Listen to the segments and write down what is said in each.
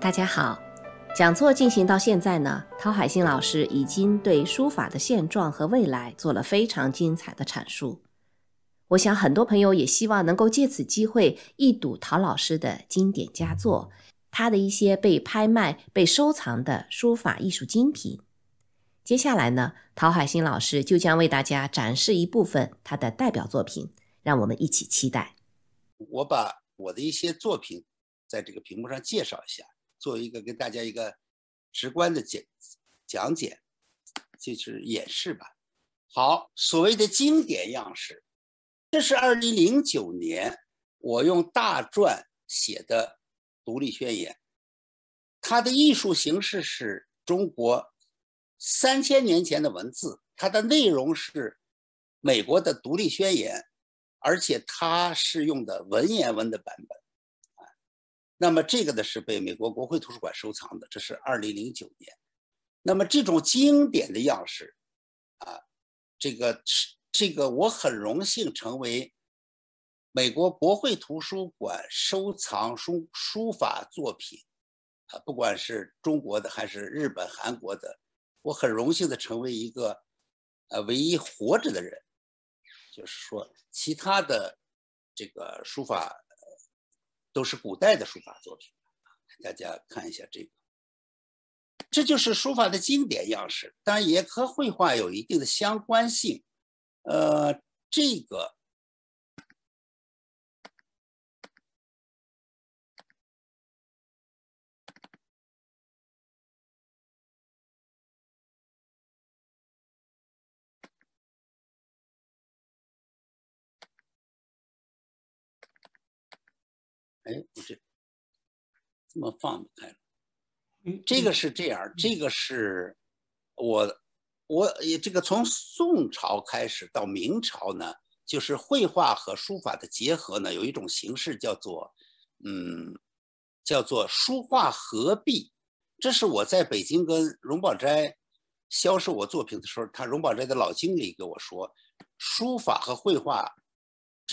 大家好，讲座进行到现在呢，陶海星老师已经对书法的现状和未来做了非常精彩的阐述。我想很多朋友也希望能够借此机会一睹陶老师的经典佳作，他的一些被拍卖、被收藏的书法艺术精品。接下来呢，陶海星老师就将为大家展示一部分他的代表作品，让我们一起期待。我把我的一些作品在这个屏幕上介绍一下。做一个跟大家一个直观的讲讲解，就是演示吧。好，所谓的经典样式，这是二零零九年我用大篆写的独立宣言，它的艺术形式是中国三千年前的文字，它的内容是美国的独立宣言，而且它是用的文言文的版本。那么这个呢是被美国国会图书馆收藏的，这是二零零九年。那么这种经典的样式，啊，这个是这个我很荣幸成为美国国会图书馆收藏书书法作品，啊，不管是中国的还是日本、韩国的，我很荣幸的成为一个呃唯一活着的人，就是说其他的这个书法。都是古代的书法作品，大家看一下这个，这就是书法的经典样式，当然也和绘画有一定的相关性。呃，这个，哎，我这这么放不开了。嗯，这个是这样，这个是我我也这个从宋朝开始到明朝呢，就是绘画和书法的结合呢，有一种形式叫做嗯，叫做书画合璧。这是我在北京跟荣宝斋销售我作品的时候，他荣宝斋的老经理跟我说，书法和绘画。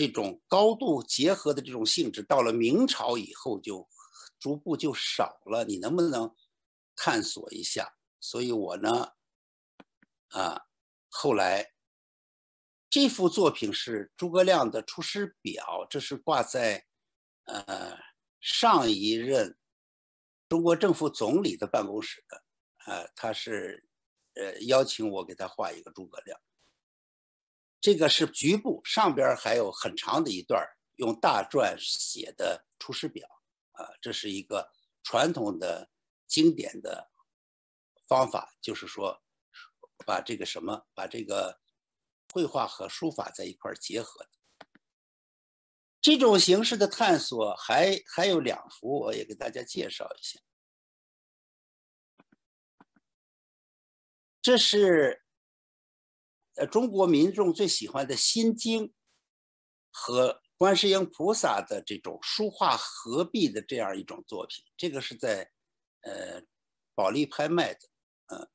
这种高度结合的这种性质，到了明朝以后就逐步就少了。你能不能探索一下？所以我呢，啊，后来这幅作品是诸葛亮的《出师表》，这是挂在呃上一任中国政府总理的办公室的，啊，他是呃邀请我给他画一个诸葛亮。这个是局部，上边还有很长的一段用大篆写的《出师表》啊，这是一个传统的经典的方法，就是说把这个什么，把这个绘画和书法在一块结合这种形式的探索，还还有两幅，我也给大家介绍一下。这是。呃，中国民众最喜欢的《心经》和观世音菩萨的这种书画合璧的这样一种作品，这个是在呃保利拍卖的，嗯，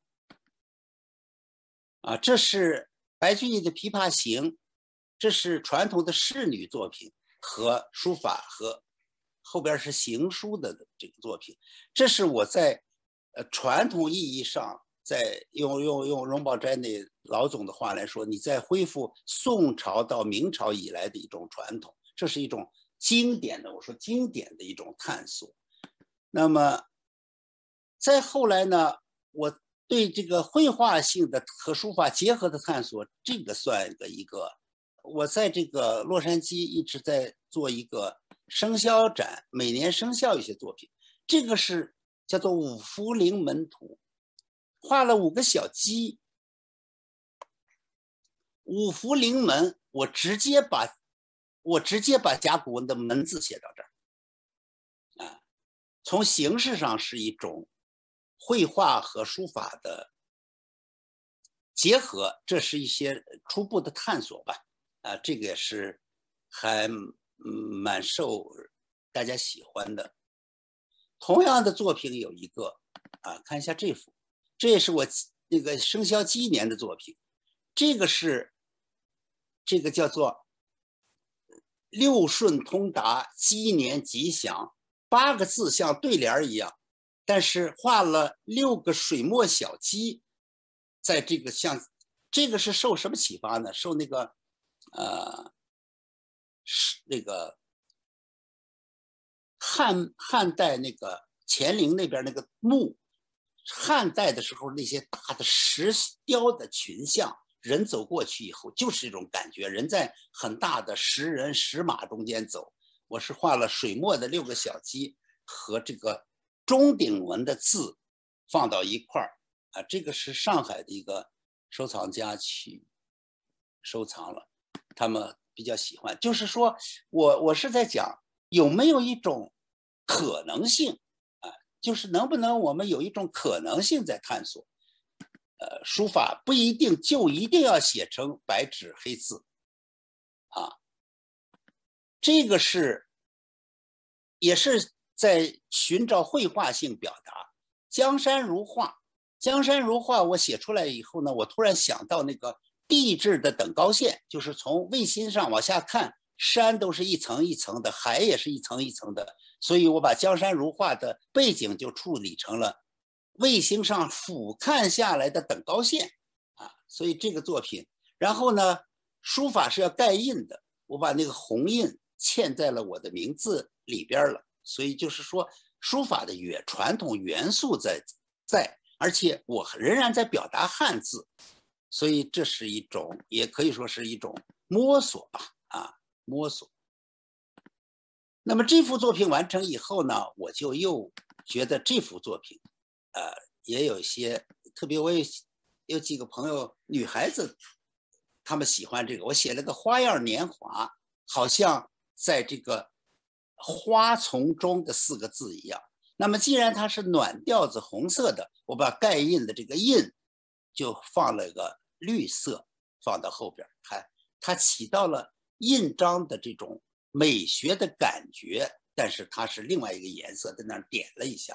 啊，这是白居易的《琵琶行》，这是传统的仕女作品和书法和后边是行书的这个作品，这是我在呃传统意义上。在用用用荣宝斋那老总的话来说，你在恢复宋朝到明朝以来的一种传统，这是一种经典的，我说经典的一种探索。那么，再后来呢，我对这个绘画性的和书法结合的探索，这个算一个一个。我在这个洛杉矶一直在做一个生肖展，每年生肖一些作品，这个是叫做五福临门图。画了五个小鸡，五福临门。我直接把，我直接把甲骨文的“门”字写到这儿，啊，从形式上是一种绘画和书法的结合，这是一些初步的探索吧，啊，这个也是还蛮受大家喜欢的。同样的作品有一个，啊，看一下这幅。这也是我那个生肖鸡年的作品，这个是这个叫做“六顺通达，鸡年吉祥，八个字像对联一样，但是画了六个水墨小鸡，在这个像这个是受什么启发呢？受那个呃是那个汉汉代那个乾陵那边那个墓，汉代的时候那些大的石雕的群像。人走过去以后，就是一种感觉。人在很大的石人石马中间走。我是画了水墨的六个小鸡和这个钟鼎文的字放到一块儿啊。这个是上海的一个收藏家去收藏了，他们比较喜欢。就是说我我是在讲有没有一种可能性，就是能不能我们有一种可能性在探索。呃，书法不一定就一定要写成白纸黑字，啊，这个是也是在寻找绘画性表达。江山如画，江山如画，我写出来以后呢，我突然想到那个地质的等高线，就是从卫星上往下看，山都是一层一层的，海也是一层一层的，所以我把江山如画的背景就处理成了。卫星上俯瞰下来的等高线，啊，所以这个作品，然后呢，书法是要盖印的，我把那个红印嵌在了我的名字里边了，所以就是说，书法的原传统元素在在，而且我仍然在表达汉字，所以这是一种，也可以说是一种摸索吧，啊，摸索。那么这幅作品完成以后呢，我就又觉得这幅作品。呃，也有一些特别，我有有几个朋友，女孩子，她们喜欢这个。我写了个“花样年华”，好像在这个花丛中的四个字一样。那么，既然它是暖调子，红色的，我把盖印的这个印就放了个绿色，放到后边，看它起到了印章的这种美学的感觉，但是它是另外一个颜色，在那点了一下。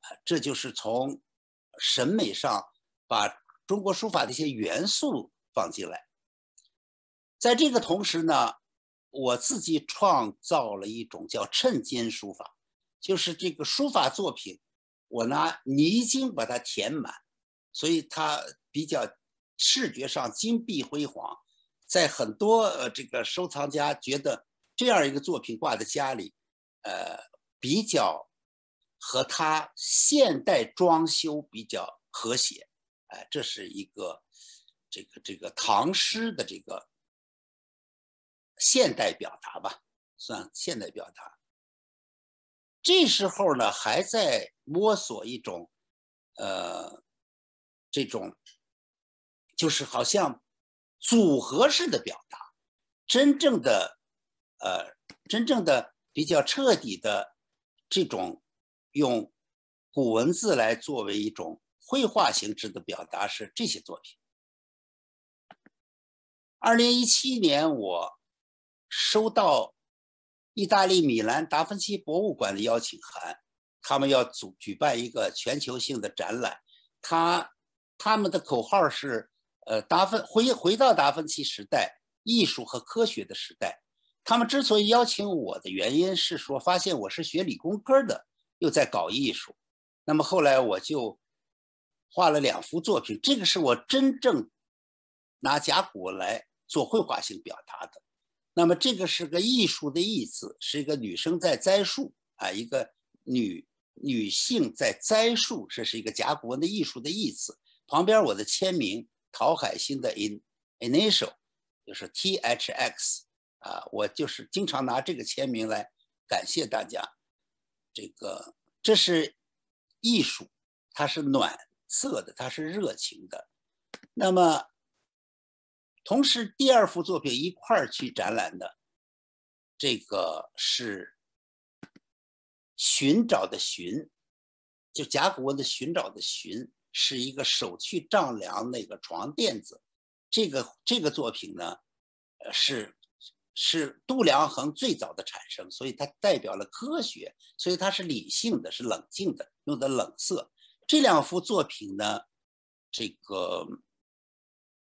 啊这就是从审美上把中国书法的一些元素放进来。在这个同时呢，我自己创造了一种叫衬金书法，就是这个书法作品，我拿泥金把它填满，所以它比较视觉上金碧辉煌。在很多呃这个收藏家觉得这样一个作品挂在家里，呃比较。和它现代装修比较和谐，哎，这是一个这个这个唐诗的这个现代表达吧，算现代表达。这时候呢，还在摸索一种，呃，这种就是好像组合式的表达，真正的，呃，真正的比较彻底的这种。用古文字来作为一种绘画形式的表达是这些作品。二零一七年，我收到意大利米兰达芬奇博物馆的邀请函，他们要组举办一个全球性的展览。他他们的口号是：呃，达芬回回到达芬奇时代，艺术和科学的时代。他们之所以邀请我的原因是说，发现我是学理工科的。又在搞艺术，那么后来我就画了两幅作品。这个是我真正拿甲骨文来做绘画性表达的。那么这个是个艺术的“艺”字，是一个女生在栽树啊，一个女女性在栽树，这是一个甲骨文的艺术的“艺”字。旁边我的签名，陶海星的 in initial 就是 T H X 啊，我就是经常拿这个签名来感谢大家。这个这是艺术，它是暖色的，它是热情的。那么，同时第二幅作品一块儿去展览的，这个是寻找的寻，就甲骨文的寻找的寻，是一个手去丈量那个床垫子。这个这个作品呢，呃是。是度量衡最早的产生，所以它代表了科学，所以它是理性的，是冷静的，用的冷色。这两幅作品呢，这个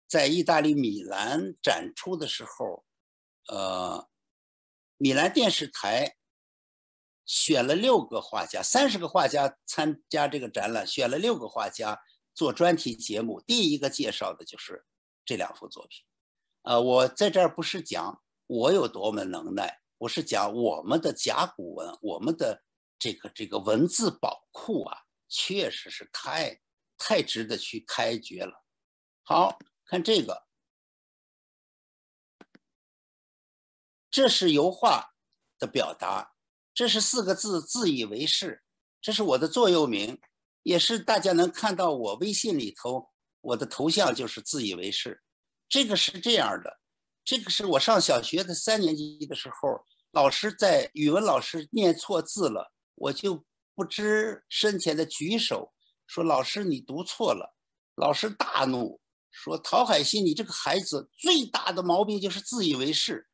在意大利米兰展出的时候，呃，米兰电视台选了六个画家，三十个画家参加这个展览，选了六个画家做专题节目。第一个介绍的就是这两幅作品。呃，我在这儿不是讲我有多么能耐，我是讲我们的甲骨文，我们的这个这个文字宝库啊，确实是太太值得去开掘了。好看这个，这是油画的表达。这是四个字，自以为是。这是我的座右铭，也是大家能看到我微信里头我的头像就是自以为是。这个是这样的，这个是我上小学的三年级的时候，老师在语文老师念错字了，我就不知深浅的举手说：“老师，你读错了。”老师大怒，说：“陶海鑫，你这个孩子最大的毛病就是自以为是。”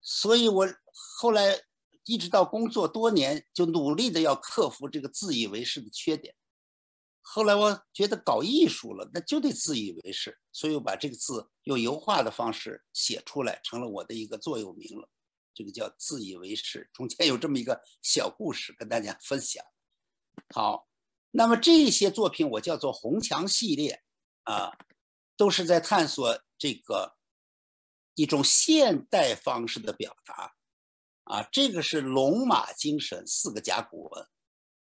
所以，我后来。一直到工作多年，就努力的要克服这个自以为是的缺点。后来我觉得搞艺术了，那就得自以为是，所以我把这个字用油画的方式写出来，成了我的一个座右铭了。这个叫自以为是，中间有这么一个小故事跟大家分享。好，那么这些作品我叫做红墙系列啊，都是在探索这个一种现代方式的表达。啊，这个是龙马精神四个甲骨文，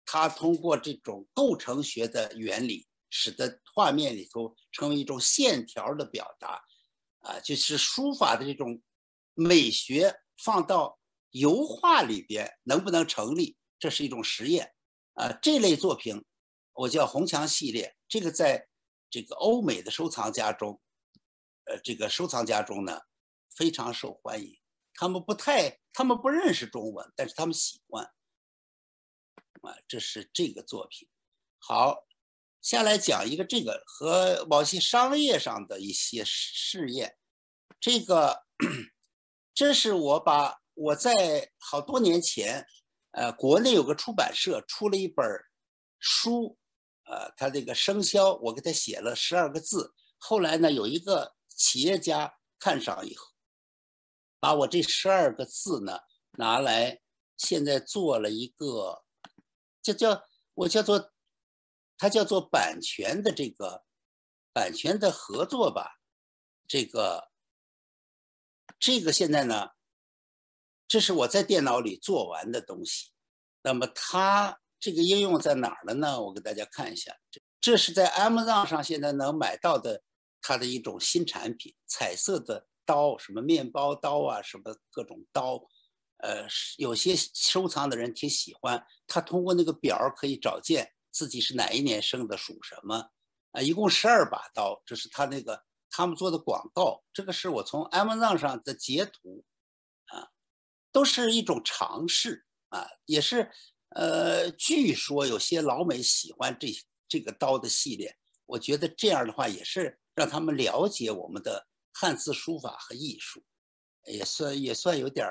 它通过这种构成学的原理，使得画面里头成为一种线条的表达，啊，就是书法的这种美学放到油画里边能不能成立？这是一种实验，啊，这类作品我叫红墙系列，这个在这个欧美的收藏家中，呃，这个收藏家中呢非常受欢迎。他们不太，他们不认识中文，但是他们喜欢。啊，这是这个作品。好，下来讲一个这个和某些商业上的一些试验。这个，这是我把我在好多年前，呃，国内有个出版社出了一本书，呃，他这个生肖我给他写了十二个字。后来呢，有一个企业家看上以后。把我这十二个字呢拿来，现在做了一个，这叫我叫做，它叫做版权的这个版权的合作吧，这个这个现在呢，这是我在电脑里做完的东西。那么它这个应用在哪儿了呢？我给大家看一下，这这是在 Amazon 上现在能买到的它的一种新产品，彩色的。刀什么面包刀啊，什么各种刀，呃，有些收藏的人挺喜欢。他通过那个表可以找见自己是哪一年生的，属什么。啊，一共十二把刀，这是他那个他们做的广告。这个是我从 Amazon 上的截图，啊，都是一种尝试啊，也是呃，据说有些老美喜欢这这个刀的系列。我觉得这样的话也是让他们了解我们的。汉字书法和艺术，也算也算有点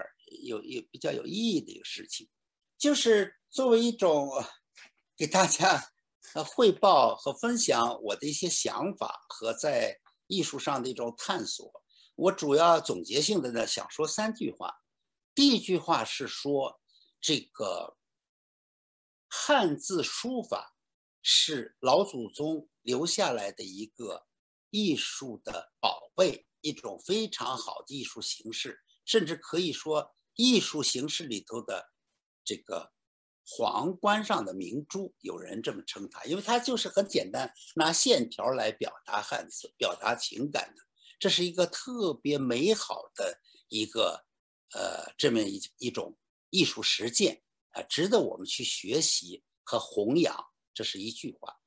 有有比较有意义的一个事情，就是作为一种给大家呃汇报和分享我的一些想法和在艺术上的一种探索。我主要总结性的呢想说三句话。第一句话是说，这个汉字书法是老祖宗留下来的一个艺术的宝贝。一种非常好的艺术形式，甚至可以说艺术形式里头的这个皇冠上的明珠，有人这么称它，因为它就是很简单，拿线条来表达汉字、表达情感的，这是一个特别美好的一个呃这么一一种艺术实践啊，值得我们去学习和弘扬。这是一句话。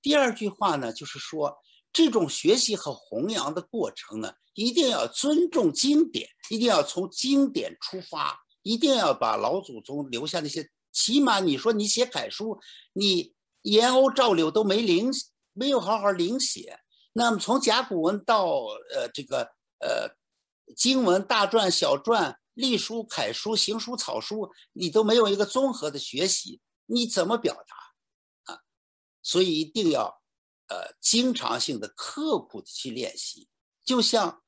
第二句话呢，就是说。这种学习和弘扬的过程呢，一定要尊重经典，一定要从经典出发，一定要把老祖宗留下那些，起码你说你写楷书，你颜欧赵柳都没临，没有好好临写。那么从甲骨文到呃这个呃经文、大篆、小篆、隶书、楷书、行书、草书，你都没有一个综合的学习，你怎么表达啊？所以一定要。呃，经常性的、刻苦的去练习，就像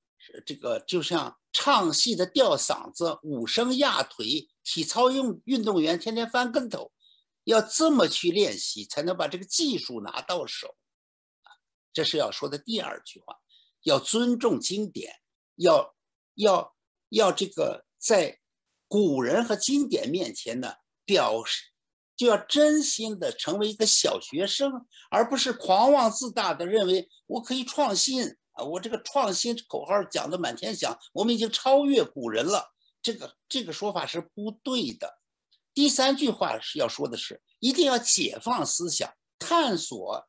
这个，就像唱戏的吊嗓子、武生压腿、体操运运动员天天翻跟头，要这么去练习，才能把这个技术拿到手。这是要说的第二句话，要尊重经典，要要要这个在古人和经典面前呢，表示就要真心的成为一个小学生，而不是狂妄自大的认为我可以创新啊，我这个创新口号讲的满天响，我们已经超越古人了。这个这个说法是不对的。第三句话是要说的是，一定要解放思想，探索。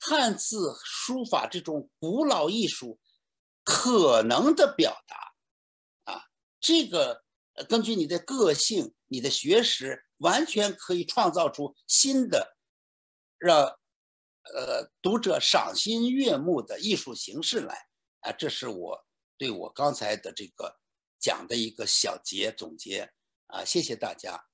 汉字书法这种古老艺术可能的表达，啊，这个根据你的个性、你的学识，完全可以创造出新的让呃读者赏心悦目的艺术形式来啊！这是我对我刚才的这个讲的一个小结总结啊！谢谢大家。